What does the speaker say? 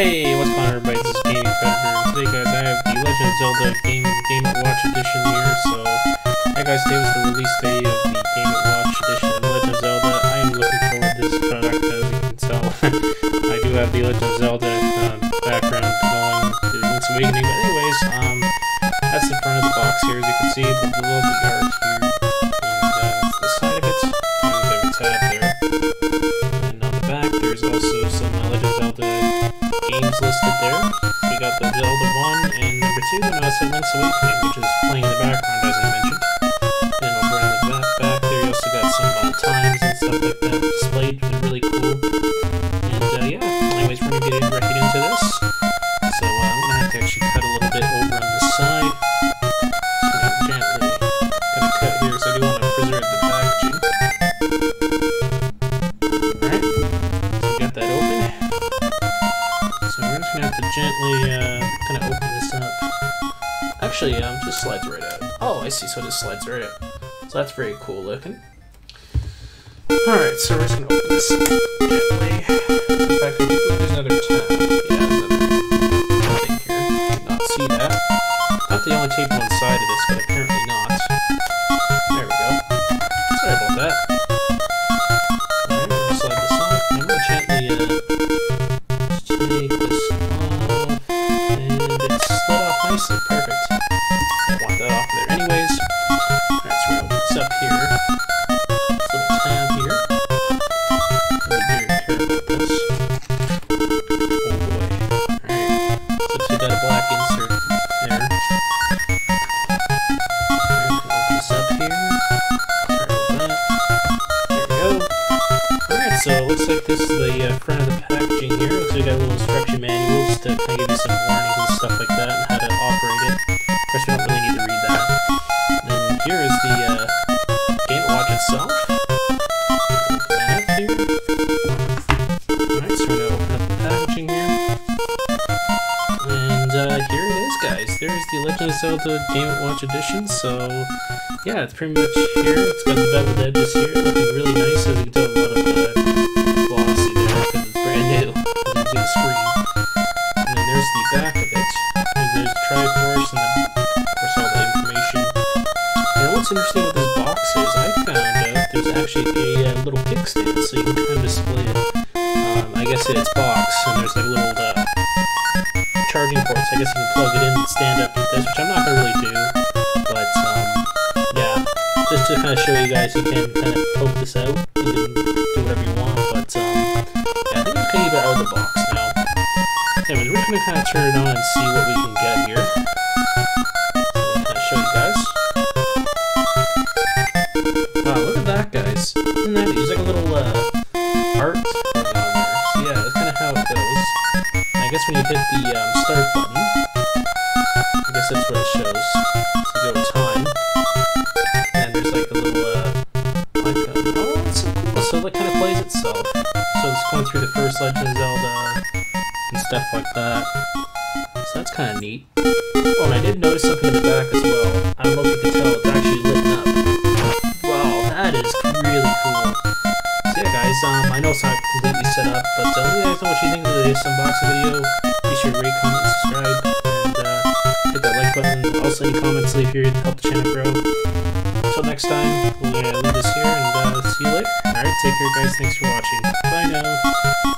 Hey, what's going on everybody? This is Gaming and today guys I have the Legend of Zelda Game Game Watch Edition here, so hey guys, today was the release day of the Game Watch Edition of Legend of Zelda. I am looking forward to this product, as you can tell. I do have the Legend of Zelda um, background going to Link's Awakening, but anyways, um, that's the front of the box here, as you can see, the, art listed there. We got the Zelda 1 and number 2, and also Link's Awakening, which is playing in the background, as I mentioned. And over on the back, back there, you also got some uh, times and stuff like that displayed, which is really cool. And uh, yeah, anyways, we're gonna get in, right into gently uh, kind of open this up. Actually, um, just slides right out. Oh, I see. So it just slides right out. So that's very cool looking. All right, so we're just gonna open this gently. In fact, I think there's another this up here. This little tab here. Very with this. Oh boy. Alright. A black insert there. Up here. There we go. Alright, so it looks like this is the uh, front of the packaging here. Looks like we got little instruction manuals to kind of give you some warnings and stuff itself. Alright, so we're to open up the packaging here. And uh, here it is, guys. There's the Legend of Zelda Game Watch Edition. So, yeah, it's pretty much here. It's got the beveled edges here, looking really nice. As you can what's interesting with this box is I found out there's actually a uh, little kickstand, so you can kind of display it. Um, I guess its box, and there's like little uh, charging ports. I guess you can plug it in and stand up with this, which I'm not gonna really do. But um, yeah, just to kind of show you guys, you can kind of poke this out. Can do whatever you want, but um, yeah, I think we can leave it out of the box now. Anyways, we're just gonna kind of turn it on and see what we can get here. Guess when you hit the um, start button, I guess that's what it shows. So go time, and there's like a little uh, icon. Oh, that's so cool. So it kind of plays itself. So it's going through the first Legend of Zelda and stuff like that. So that's kind of neat. Oh, and I did notice something in the back as well. I don't know if you can tell, it's actually lit up. Wow, that is really cool. So yeah, guys, um, I know it's not completely set up, but uh, me guys what you think of this unboxing video. Be sure to rate, comment, subscribe, and uh, hit that like button. Also, any comments leave here to help the channel grow. Until next time, we're gonna leave this here and uh, see you later. Alright, take care, guys. Thanks for watching. Bye now.